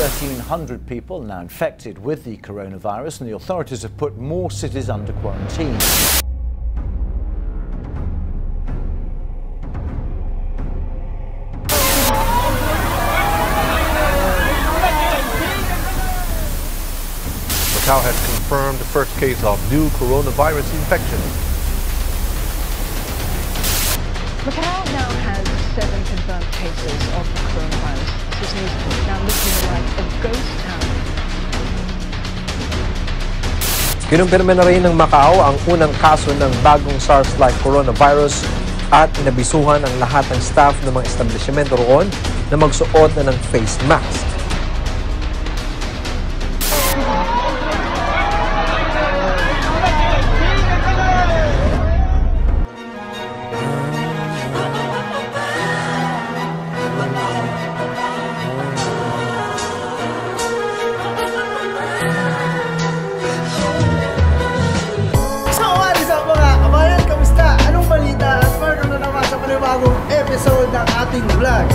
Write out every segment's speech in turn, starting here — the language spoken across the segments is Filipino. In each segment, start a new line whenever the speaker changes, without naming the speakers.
1,300 people now infected with the coronavirus, and the authorities have put more cities under quarantine.
Macau has confirmed the first case of new coronavirus infection.
Macau now has seven confirmed cases of the coronavirus. This is Newsport now a ghost town.
Kinumpirma na rin ng Macau ang unang kaso ng bagong SARS-like coronavirus at inabisuhan ang lahat ng staff ng mga establishmento roon na magsuot na ng face mask.
Ating vlog.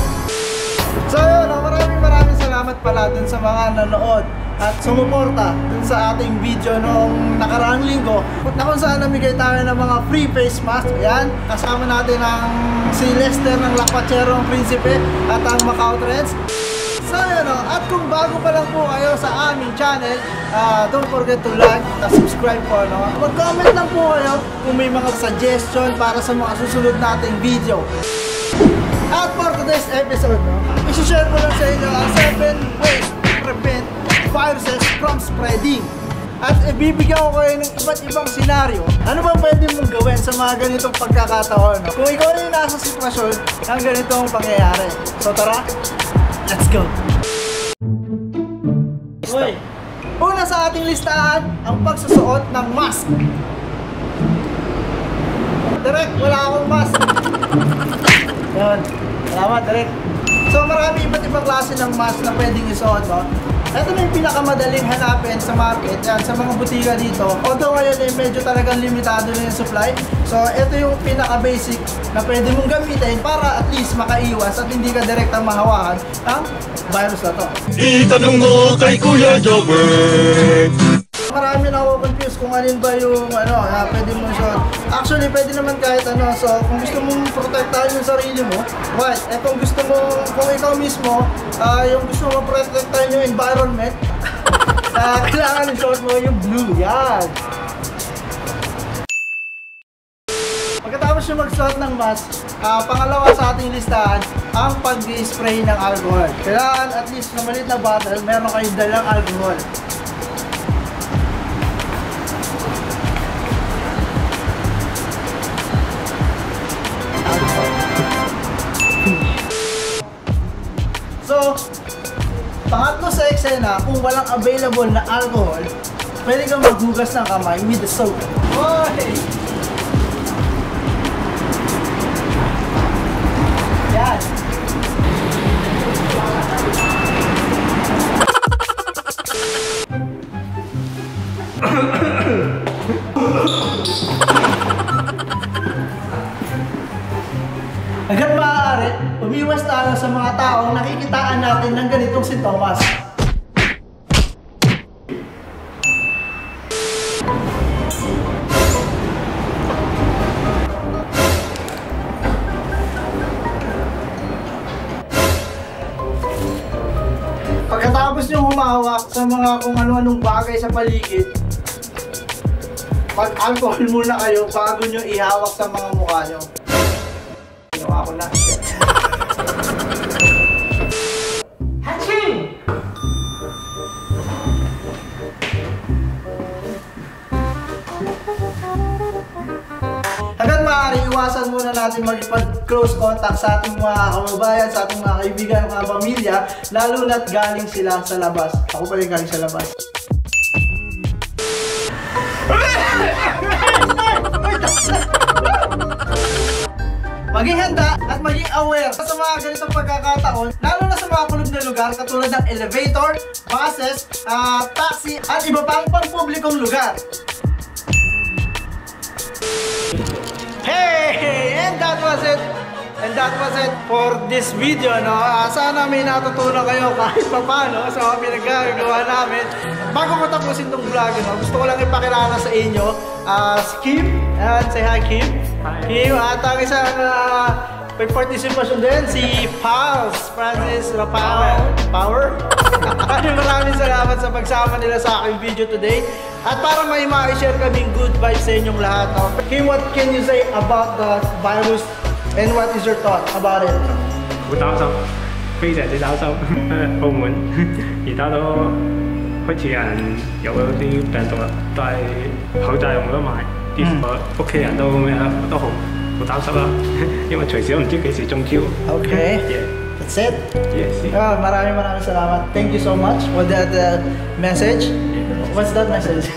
So yun, oh, maraming maraming salamat pala dun sa mga nanood at sumuporta dun sa ating video noong nakaraang linggo na kung saan namigay tayo ng mga free face mask. Ayan, kasama natin ang si Lester ng Lakwacherong Prinsipe at ang Macau Trends. So yun o, at kung bago pa lang po kayo sa aming channel, ah, don't forget to like at subscribe po. No? Mag-comment lang po kayo kung may mga suggestion para sa mga susunod nating video. At for today's episode, no, isi-share ko lang sa inyo ang 7 ways to prevent viruses from spreading. At ibibigyan ko kayo ng iba't ibang senaryo. Ano bang pwede mong gawin sa mga ganitong pagkakataon? No? Kung ikaw ay nasa sitwasyon ng ganitong pangyayari. So tara, let's go! Uy, una sa ating listahan, ang pagsusuot ng mask. Direk, wala akong mask. Yun. Salamat, Direk. So marami iba't ibang klase ng mask na pwedeng isuot, no? Ito na yung pinakamadaling hanapin sa market, yan, sa mga butika dito. Although ngayon eh, medyo talagang limitado na yung supply. So ito yung pinaka-basic na pwede mong gamitin para at least makaiwas at hindi ka direktang mahawakan ng virus na to.
Itanong mo kay Kuya Jobber.
Alin ba yung ano, na pwede mo shot. Actually, pwede naman kahit ano. So, kung gusto mong protektahan yung sarili mo, right. Eh kung gusto mo, kung ikaw mismo, ah, yung gusto mo protektahan yung environment, ah, kailangan shot mo yung blue. Yan. Pagkatapos yung magsuot ng mask, ah, pangalawa sa ating listahan, ang pag-spray ng alcohol. Kailangan at least na maliit na bottle, meron kayong dalang alcohol. So, pangatlo sa eksena, kung walang available na alcohol, pwede kang maghugas ng kamay with the soap. Hoy! Hanggat maaari, umiwas tayo sa mga taong nakikitaan natin ng ganitong sintomas. Pagkatapos nyo humawak sa mga kung ano-anong bagay sa paligid, mag-alcohol muna kayo bago nyo ihawak sa mga mukha nyo. Ginawa ko na. Hatching! Maaari, iwasan muna natin magpag-close contact sa ating mga kababayan, sa ating mga kaibigan, mga pamilya, lalo na't galing sila sa labas. Ako pa rin galing sa labas. Maging handa at maging aware sa mga ganitong pagkakataon, lalo na sa mga kulog na lugar katulad ng elevator, buses, ah, taxi, at iba pang pampublikong lugar. Hey! And that was it! And that was it for this video, no? Ah, sana may natutunan kayo kahit pa paano sa mga pinagagawa namin. Bago ko tapusin tong vlog, no? gusto ko lang ipakilala sa inyo ah, si Kim. Ayan, say hi Kim. Kim, at ang isang ah, may participation din si Pals, Francis Rapael. Power? Maraming maraming salamat sa pagsama nila sa aking video today. At para may ma-share kaming good vibes sa inyong lahat. No? Kim, what can you say about the virus and what is your thought about it?
好担心，非常之担心。澳门而家都开始有人有嗰啲病毒啦，但系口罩又冇得卖， 啲屋企人都咩啊，都好好擔心啦，因為隨時都唔知幾時中招。
Okay.
Yeah.
That's it.
Yes.
Oh, maraming maraming salamat. Thank you so much for that uh, message. What's that message?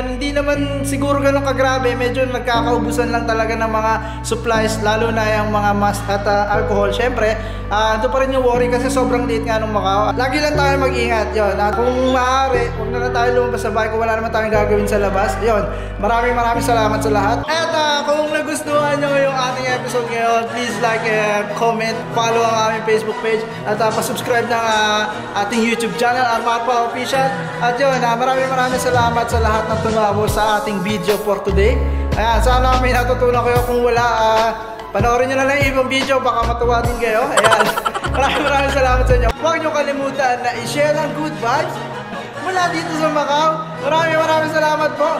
Ay gan, di naman siguro ganun kagrabe. Medyo nagkakaubusan lang talaga ng mga supplies lalo na yung mga mask at uh, alcohol. Syempre, uh, ito pa rin yung worry kasi sobrang liit nga ng Macau. Lagi lang tayo mag-ingat. Yun. At kung maaari, huwag na lang tayo lumabas sa bahay kung wala naman tayong gagawin sa labas. Yun. Maraming maraming salamat sa lahat. At uh, kung nagustuhan nyo yung ating episode ngayon, please like, uh, comment, follow ang aming Facebook page at uh, pasubscribe ng uh, ating YouTube channel, ang Marpa Official. At yun, uh, maraming maraming salamat sa lahat ng tumabo sa ating video for today. Ayan, sana may natutunan kayo kung wala, uh, panoorin nyo na lang ibang video, baka matuwa din kayo. Ayan, maraming maraming salamat sa inyo. Huwag nyo kalimutan na i-share ang good vibes mula dito sa Macau. Maraming maraming salamat po.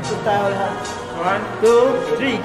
Aksyon tayo lahat. One, two, three.